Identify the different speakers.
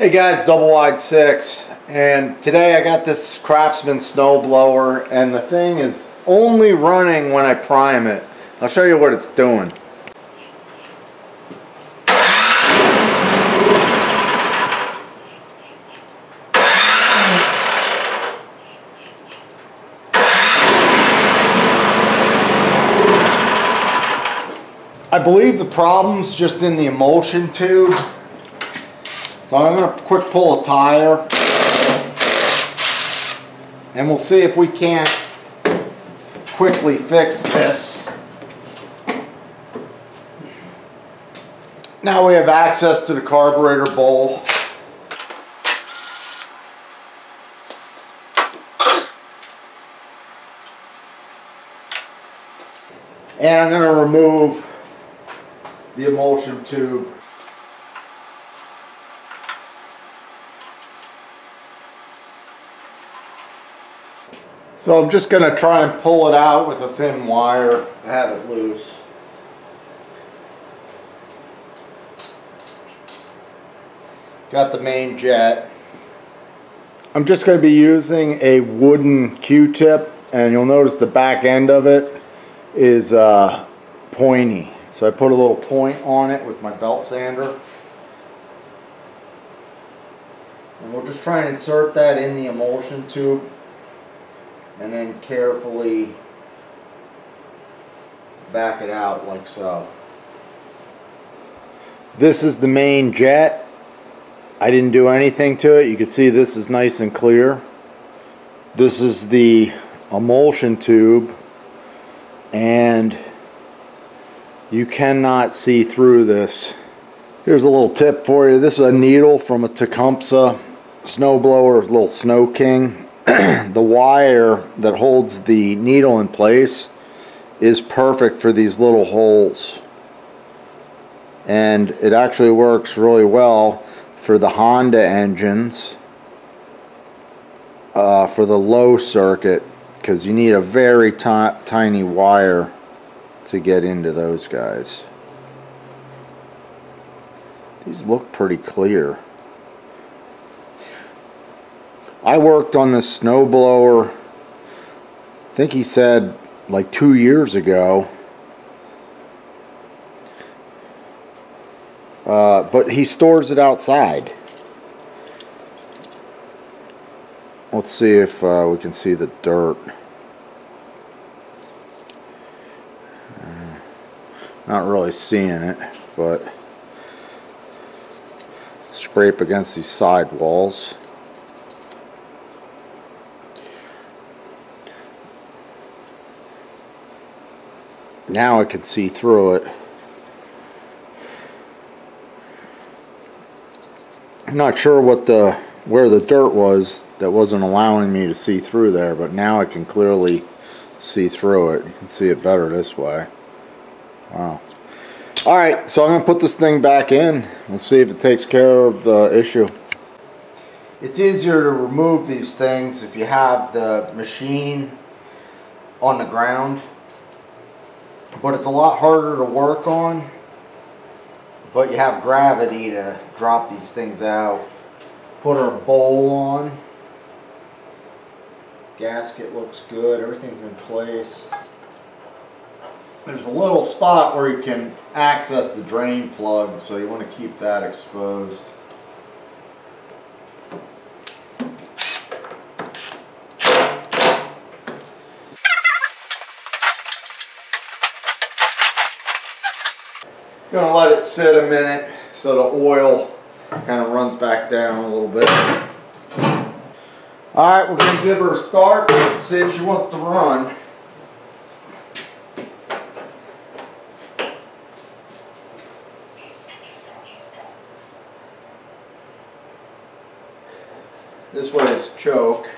Speaker 1: Hey guys, double wide six, and today I got this Craftsman snow blower, and the thing is only running when I prime it. I'll show you what it's doing. I believe the problem's just in the emulsion tube. So I'm going to quick pull a tire and we'll see if we can't quickly fix this. Now we have access to the carburetor bowl. And I'm going to remove the emulsion tube. So I'm just going to try and pull it out with a thin wire to have it loose. Got the main jet. I'm just going to be using a wooden Q-tip and you'll notice the back end of it is uh, pointy. So I put a little point on it with my belt sander. And we'll just try and insert that in the emulsion tube and then carefully back it out like so. This is the main jet. I didn't do anything to it. You can see this is nice and clear. This is the emulsion tube and you cannot see through this. Here's a little tip for you. This is a needle from a Tecumseh snowblower, little Snow King. the wire that holds the needle in place is perfect for these little holes. And it actually works really well for the Honda engines uh, for the low circuit because you need a very tiny wire to get into those guys. These look pretty clear. I worked on this snowblower, I think he said like two years ago. Uh, but he stores it outside. Let's see if uh, we can see the dirt. Not really seeing it, but scrape against these side walls. Now I can see through it. I'm not sure what the where the dirt was that wasn't allowing me to see through there, but now I can clearly see through it. Can see it better this way. Wow. Alright, so I'm going to put this thing back in. Let's see if it takes care of the issue. It's easier to remove these things if you have the machine on the ground. But it's a lot harder to work on. But you have gravity to drop these things out. Put our bowl on. Gasket looks good. Everything's in place there's a little spot where you can access the drain plug, so you want to keep that exposed. Gonna let it sit a minute so the oil kind of runs back down a little bit. Alright, we're gonna give her a start, see if she wants to run. This one is choke.